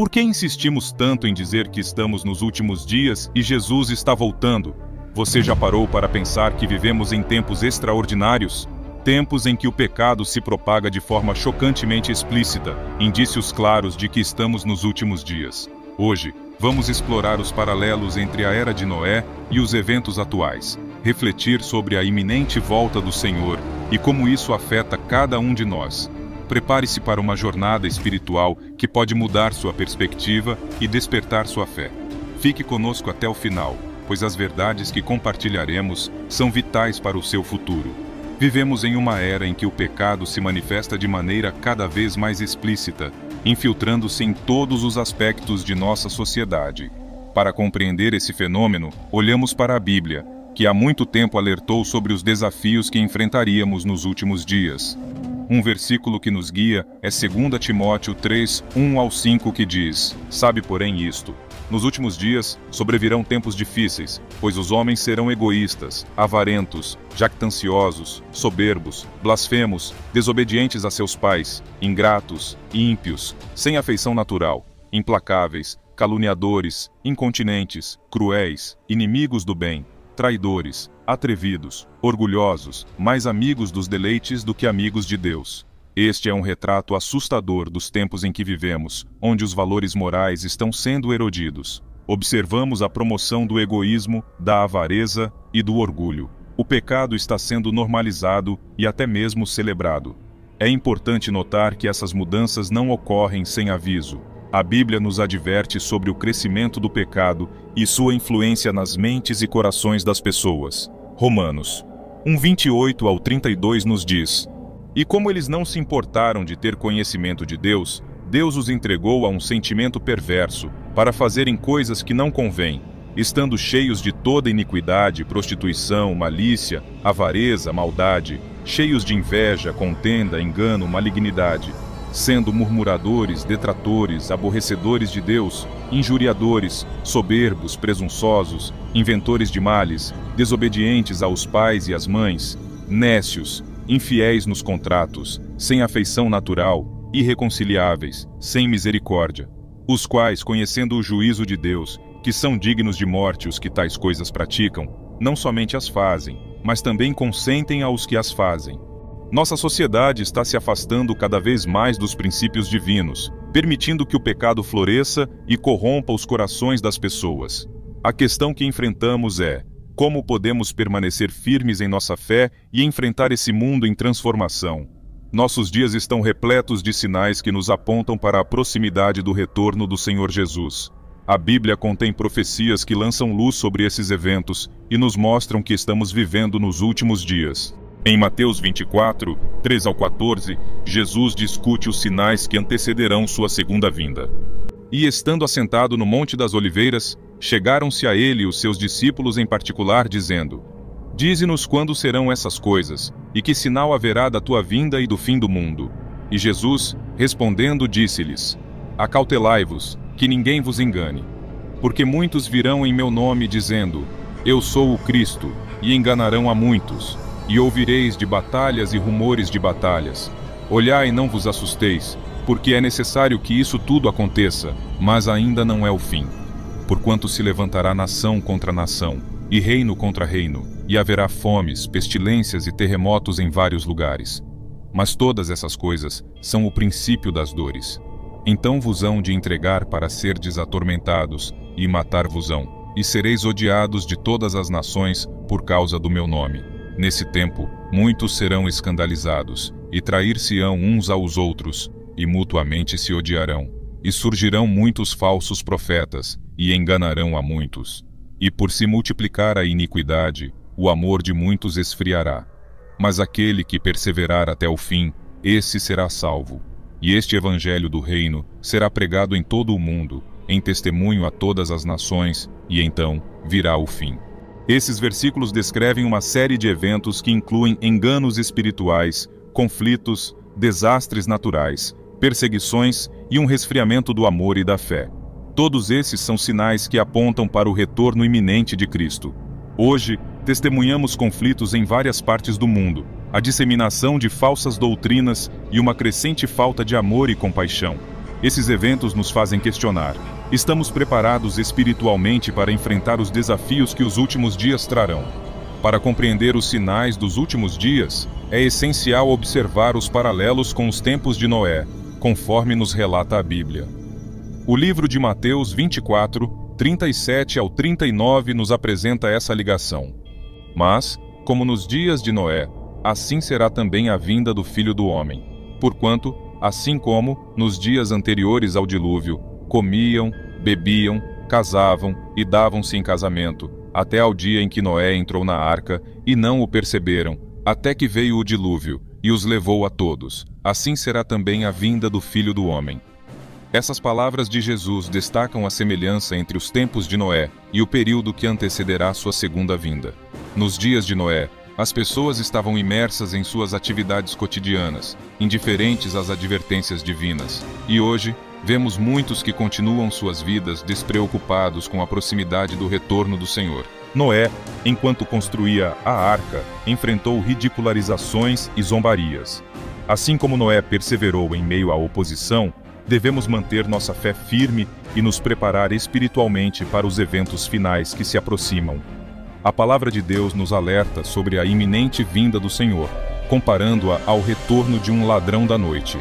Por que insistimos tanto em dizer que estamos nos últimos dias e Jesus está voltando? Você já parou para pensar que vivemos em tempos extraordinários? Tempos em que o pecado se propaga de forma chocantemente explícita, indícios claros de que estamos nos últimos dias. Hoje, vamos explorar os paralelos entre a era de Noé e os eventos atuais, refletir sobre a iminente volta do Senhor e como isso afeta cada um de nós. Prepare-se para uma jornada espiritual que pode mudar sua perspectiva e despertar sua fé. Fique conosco até o final, pois as verdades que compartilharemos são vitais para o seu futuro. Vivemos em uma era em que o pecado se manifesta de maneira cada vez mais explícita, infiltrando-se em todos os aspectos de nossa sociedade. Para compreender esse fenômeno, olhamos para a Bíblia, que há muito tempo alertou sobre os desafios que enfrentaríamos nos últimos dias. Um versículo que nos guia é 2 Timóteo 3, 1 ao 5, que diz: Sabe, porém, isto. Nos últimos dias sobrevirão tempos difíceis, pois os homens serão egoístas, avarentos, jactanciosos, soberbos, blasfemos, desobedientes a seus pais, ingratos, ímpios, sem afeição natural, implacáveis, caluniadores, incontinentes, cruéis, inimigos do bem, traidores, atrevidos, orgulhosos, mais amigos dos deleites do que amigos de Deus. Este é um retrato assustador dos tempos em que vivemos, onde os valores morais estão sendo erodidos. Observamos a promoção do egoísmo, da avareza e do orgulho. O pecado está sendo normalizado e até mesmo celebrado. É importante notar que essas mudanças não ocorrem sem aviso. A Bíblia nos adverte sobre o crescimento do pecado e sua influência nas mentes e corações das pessoas. Romanos 1, 28 ao 32 nos diz: E como eles não se importaram de ter conhecimento de Deus, Deus os entregou a um sentimento perverso, para fazerem coisas que não convêm, estando cheios de toda iniquidade, prostituição, malícia, avareza, maldade, cheios de inveja, contenda, engano, malignidade sendo murmuradores, detratores, aborrecedores de Deus, injuriadores, soberbos, presunçosos, inventores de males, desobedientes aos pais e às mães, nécios, infiéis nos contratos, sem afeição natural, irreconciliáveis, sem misericórdia, os quais, conhecendo o juízo de Deus, que são dignos de morte os que tais coisas praticam, não somente as fazem, mas também consentem aos que as fazem nossa sociedade está se afastando cada vez mais dos princípios divinos, permitindo que o pecado floresça e corrompa os corações das pessoas. A questão que enfrentamos é: como podemos permanecer firmes em nossa fé e enfrentar esse mundo em transformação? Nossos dias estão repletos de sinais que nos apontam para a proximidade do retorno do Senhor Jesus. A Bíblia contém profecias que lançam luz sobre esses eventos e nos mostram que estamos vivendo nos últimos dias. Em Mateus 24, 3 ao 14, Jesus discute os sinais que antecederão sua segunda vinda. E estando assentado no Monte das Oliveiras, chegaram-se a ele os seus discípulos em particular, dizendo: Dize-nos quando serão essas coisas, e que sinal haverá da tua vinda e do fim do mundo. E Jesus, respondendo, disse-lhes: Acautelai-vos, que ninguém vos engane. Porque muitos virão em meu nome, dizendo: Eu sou o Cristo, e enganarão a muitos. E ouvireis de batalhas e rumores de batalhas. Olhai e não vos assusteis, porque é necessário que isso tudo aconteça, mas ainda não é o fim. Porquanto se levantará nação contra nação, e reino contra reino, e haverá fomes, pestilências e terremotos em vários lugares. Mas todas essas coisas são o princípio das dores. Então vos hão de entregar para serdes atormentados, e matar-vos-ão, e sereis odiados de todas as nações por causa do meu nome. Nesse tempo, muitos serão escandalizados, e trair-se-ão uns aos outros, e mutuamente se odiarão. E surgirão muitos falsos profetas, e enganarão a muitos. E por se multiplicar a iniquidade, o amor de muitos esfriará. Mas aquele que perseverar até o fim, esse será salvo. E este evangelho do reino será pregado em todo o mundo, em testemunho a todas as nações, e então virá o fim. Esses versículos descrevem uma série de eventos que incluem enganos espirituais, conflitos, desastres naturais, perseguições e um resfriamento do amor e da fé. Todos esses são sinais que apontam para o retorno iminente de Cristo. Hoje, testemunhamos conflitos em várias partes do mundo, a disseminação de falsas doutrinas e uma crescente falta de amor e compaixão. Esses eventos nos fazem questionar: estamos preparados espiritualmente para enfrentar os desafios que os últimos dias trarão? Para compreender os sinais dos últimos dias, é essencial observar os paralelos com os tempos de Noé, conforme nos relata a Bíblia. O livro de Mateus 24, 37 ao 39 nos apresenta essa ligação. Mas, como nos dias de Noé, assim será também a vinda do Filho do Homem. Porquanto, assim como, nos dias anteriores ao dilúvio, comiam, bebiam, casavam e davam-se em casamento, até ao dia em que Noé entrou na arca, e não o perceberam, até que veio o dilúvio, e os levou a todos. Assim será também a vinda do Filho do Homem. Essas palavras de Jesus destacam a semelhança entre os tempos de Noé e o período que antecederá sua segunda vinda. Nos dias de Noé, as pessoas estavam imersas em suas atividades cotidianas, indiferentes às advertências divinas, e hoje vemos muitos que continuam suas vidas despreocupados com a proximidade do retorno do Senhor. Noé, enquanto construía a arca, enfrentou ridicularizações e zombarias. Assim como Noé perseverou em meio à oposição, devemos manter nossa fé firme e nos preparar espiritualmente para os eventos finais que se aproximam. A palavra de Deus nos alerta sobre a iminente vinda do Senhor, comparando-a ao retorno de um ladrão da noite.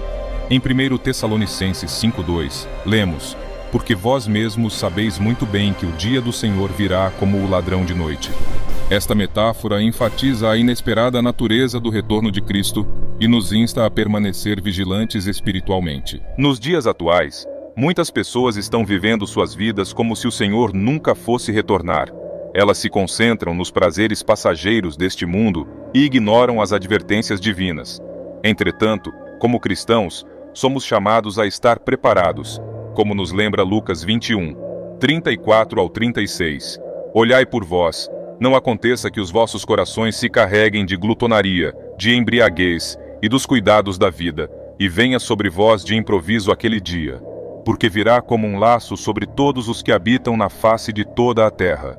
Em 1 Tessalonicenses 5,2, lemos: Porque vós mesmos sabeis muito bem que o dia do Senhor virá como o ladrão de noite. Esta metáfora enfatiza a inesperada natureza do retorno de Cristo e nos insta a permanecer vigilantes espiritualmente. Nos dias atuais, muitas pessoas estão vivendo suas vidas como se o Senhor nunca fosse retornar. Elas se concentram nos prazeres passageiros deste mundo e ignoram as advertências divinas. Entretanto, como cristãos, somos chamados a estar preparados, como nos lembra Lucas 21, 34 ao 36. Olhai por vós, não aconteça que os vossos corações se carreguem de glutonaria, de embriaguez e dos cuidados da vida, e venha sobre vós de improviso aquele dia, porque virá como um laço sobre todos os que habitam na face de toda a terra.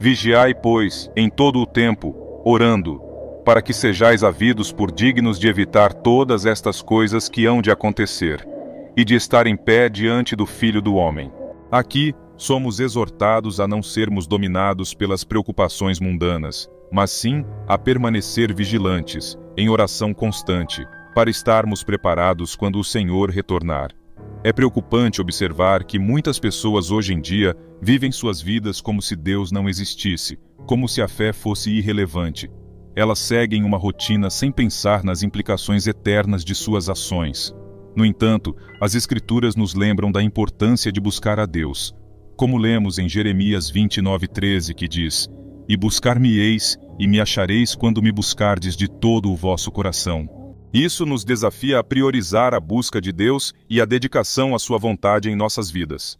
Vigiai, pois, em todo o tempo, orando, para que sejais havidos por dignos de evitar todas estas coisas que hão de acontecer, e de estar em pé diante do Filho do Homem. Aqui somos exortados a não sermos dominados pelas preocupações mundanas, mas sim a permanecer vigilantes, em oração constante, para estarmos preparados quando o Senhor retornar. É preocupante observar que muitas pessoas hoje em dia vivem suas vidas como se Deus não existisse, como se a fé fosse irrelevante, elas seguem uma rotina sem pensar nas implicações eternas de suas ações. No entanto, as Escrituras nos lembram da importância de buscar a Deus, como lemos em Jeremias 29,13, que diz: E buscar-me-eis, e me achareis quando me buscardes de todo o vosso coração. Isso nos desafia a priorizar a busca de Deus e a dedicação à Sua vontade em nossas vidas.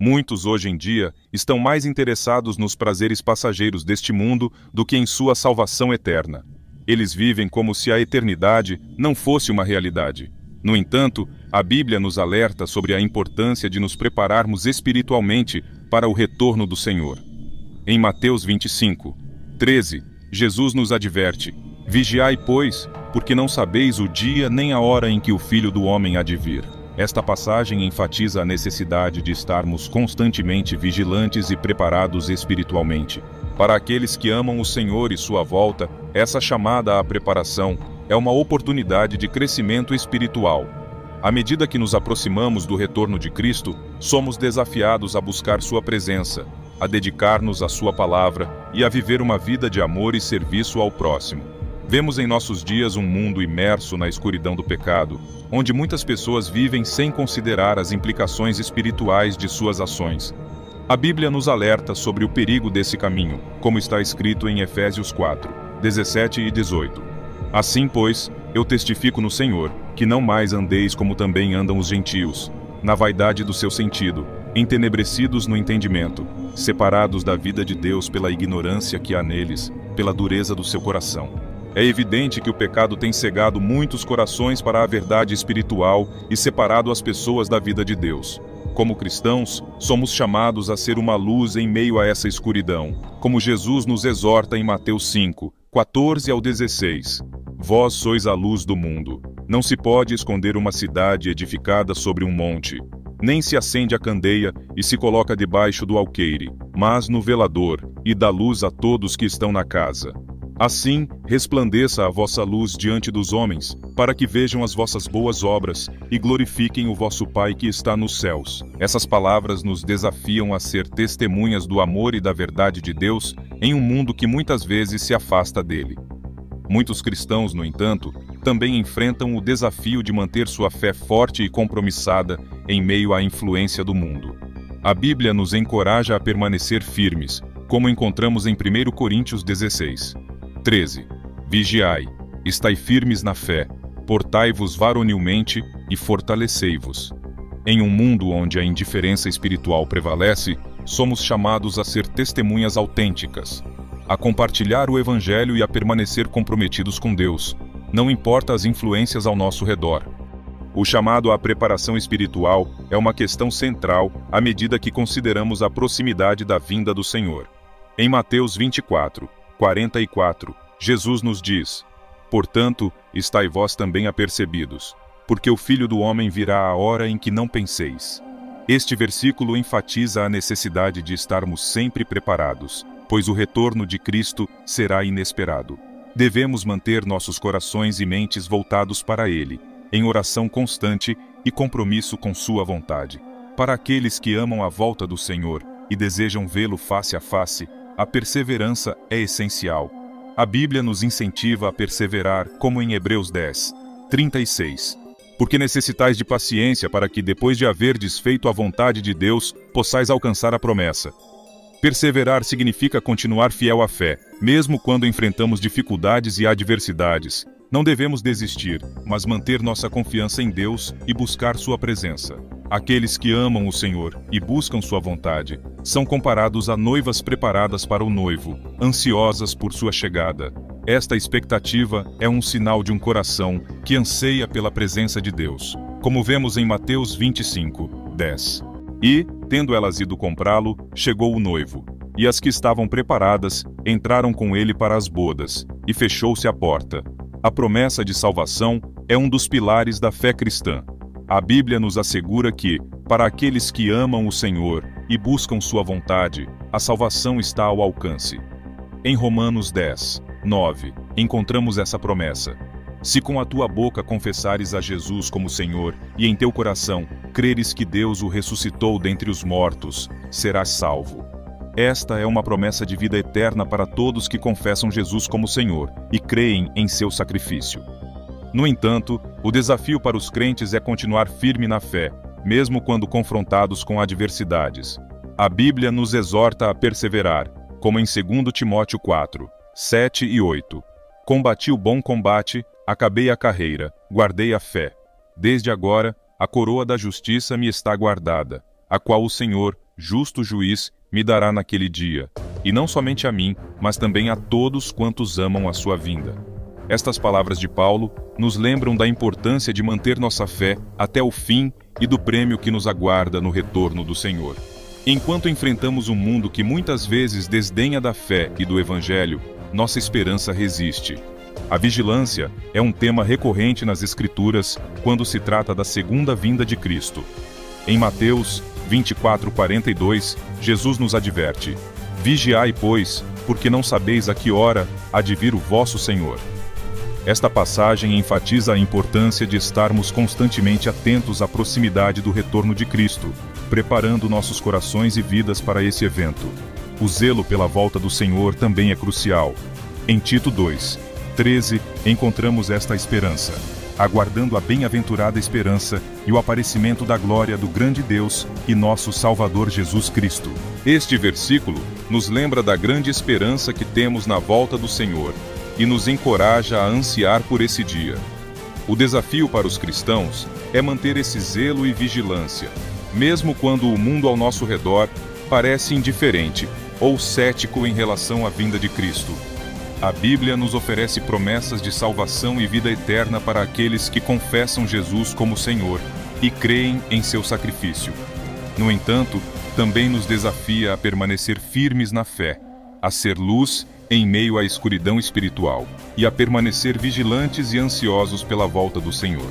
Muitos hoje em dia estão mais interessados nos prazeres passageiros deste mundo do que em sua salvação eterna. Eles vivem como se a eternidade não fosse uma realidade. No entanto, a Bíblia nos alerta sobre a importância de nos prepararmos espiritualmente para o retorno do Senhor. Em Mateus 25, 13, Jesus nos adverte: Vigiai, pois, porque não sabeis o dia nem a hora em que o Filho do Homem há de vir. Esta passagem enfatiza a necessidade de estarmos constantemente vigilantes e preparados espiritualmente. Para aqueles que amam o Senhor e sua volta, essa chamada à preparação é uma oportunidade de crescimento espiritual. À medida que nos aproximamos do retorno de Cristo, somos desafiados a buscar Sua presença, a dedicar-nos à Sua palavra e a viver uma vida de amor e serviço ao próximo. Vemos em nossos dias um mundo imerso na escuridão do pecado, onde muitas pessoas vivem sem considerar as implicações espirituais de suas ações. A Bíblia nos alerta sobre o perigo desse caminho, como está escrito em Efésios 4, 17 e 18. Assim, pois, eu testifico no Senhor, que não mais andeis como também andam os gentios, na vaidade do seu sentido, entenebrecidos no entendimento, separados da vida de Deus pela ignorância que há neles, pela dureza do seu coração é evidente que o pecado tem cegado muitos corações para a verdade espiritual e separado as pessoas da vida de Deus. Como cristãos, somos chamados a ser uma luz em meio a essa escuridão, como Jesus nos exorta em Mateus 5, 14 ao 16. Vós sois a luz do mundo. Não se pode esconder uma cidade edificada sobre um monte. Nem se acende a candeia e se coloca debaixo do alqueire, mas no velador, e dá luz a todos que estão na casa. Assim, resplandeça a vossa luz diante dos homens, para que vejam as vossas boas obras e glorifiquem o vosso Pai que está nos céus. Essas palavras nos desafiam a ser testemunhas do amor e da verdade de Deus em um mundo que muitas vezes se afasta dele. Muitos cristãos, no entanto, também enfrentam o desafio de manter sua fé forte e compromissada em meio à influência do mundo. A Bíblia nos encoraja a permanecer firmes, como encontramos em 1 Coríntios 16. 13. Vigiai, estai firmes na fé, portai-vos varonilmente e fortalecei-vos. Em um mundo onde a indiferença espiritual prevalece, somos chamados a ser testemunhas autênticas, a compartilhar o Evangelho e a permanecer comprometidos com Deus, não importa as influências ao nosso redor. O chamado à preparação espiritual é uma questão central à medida que consideramos a proximidade da vinda do Senhor. Em Mateus 24, 44, Jesus nos diz: Portanto, estai vós também apercebidos, porque o Filho do Homem virá a hora em que não penseis. Este versículo enfatiza a necessidade de estarmos sempre preparados, pois o retorno de Cristo será inesperado. Devemos manter nossos corações e mentes voltados para Ele, em oração constante e compromisso com Sua vontade. Para aqueles que amam a volta do Senhor e desejam vê-lo face a face, a perseverança é essencial. A Bíblia nos incentiva a perseverar, como em Hebreus 10, 36. Porque necessitais de paciência para que, depois de haver desfeito a vontade de Deus, possais alcançar a promessa. Perseverar significa continuar fiel à fé, mesmo quando enfrentamos dificuldades e adversidades. Não devemos desistir, mas manter nossa confiança em Deus e buscar Sua presença. Aqueles que amam o Senhor e buscam Sua vontade são comparados a noivas preparadas para o noivo, ansiosas por sua chegada. Esta expectativa é um sinal de um coração que anseia pela presença de Deus, como vemos em Mateus 25, 10. E, tendo elas ido comprá-lo, chegou o noivo. E as que estavam preparadas entraram com ele para as bodas, e fechou-se a porta. A promessa de salvação é um dos pilares da fé cristã. A Bíblia nos assegura que, para aqueles que amam o Senhor e buscam Sua vontade, a salvação está ao alcance. Em Romanos 10, 9, encontramos essa promessa. Se com a tua boca confessares a Jesus como Senhor e em teu coração creres que Deus o ressuscitou dentre os mortos, serás salvo. Esta é uma promessa de vida eterna para todos que confessam Jesus como Senhor e creem em seu sacrifício. No entanto, o desafio para os crentes é continuar firme na fé, mesmo quando confrontados com adversidades. A Bíblia nos exorta a perseverar, como em 2 Timóteo 4, 7 e 8. Combati o bom combate, acabei a carreira, guardei a fé. Desde agora, a coroa da justiça me está guardada, a qual o Senhor, justo juiz, me dará naquele dia, e não somente a mim, mas também a todos quantos amam a sua vinda. Estas palavras de Paulo nos lembram da importância de manter nossa fé até o fim e do prêmio que nos aguarda no retorno do Senhor. Enquanto enfrentamos um mundo que muitas vezes desdenha da fé e do Evangelho, nossa esperança resiste. A vigilância é um tema recorrente nas Escrituras quando se trata da segunda vinda de Cristo. Em Mateus 24:42, Jesus nos adverte: Vigiai, pois, porque não sabeis a que hora há de vir o vosso Senhor. Esta passagem enfatiza a importância de estarmos constantemente atentos à proximidade do retorno de Cristo, preparando nossos corações e vidas para esse evento. O zelo pela volta do Senhor também é crucial. Em Tito 2, 13, encontramos esta esperança, aguardando a bem-aventurada esperança e o aparecimento da glória do grande Deus e nosso Salvador Jesus Cristo. Este versículo nos lembra da grande esperança que temos na volta do Senhor e nos encoraja a ansiar por esse dia. O desafio para os cristãos é manter esse zelo e vigilância, mesmo quando o mundo ao nosso redor parece indiferente ou cético em relação à vinda de Cristo. A Bíblia nos oferece promessas de salvação e vida eterna para aqueles que confessam Jesus como Senhor e creem em seu sacrifício. No entanto, também nos desafia a permanecer firmes na fé, a ser luz em meio à escuridão espiritual, e a permanecer vigilantes e ansiosos pela volta do Senhor.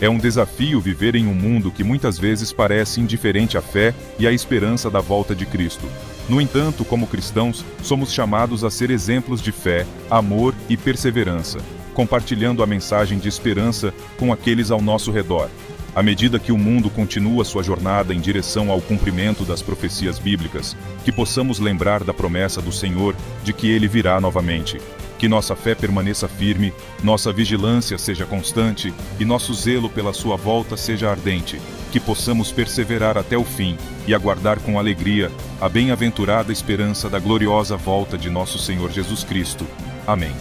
É um desafio viver em um mundo que muitas vezes parece indiferente à fé e à esperança da volta de Cristo. No entanto, como cristãos, somos chamados a ser exemplos de fé, amor e perseverança, compartilhando a mensagem de esperança com aqueles ao nosso redor. À medida que o mundo continua sua jornada em direção ao cumprimento das profecias bíblicas, que possamos lembrar da promessa do Senhor de que ele virá novamente. Que nossa fé permaneça firme, nossa vigilância seja constante e nosso zelo pela sua volta seja ardente. Que possamos perseverar até o fim e aguardar com alegria a bem-aventurada esperança da gloriosa volta de nosso Senhor Jesus Cristo. Amém.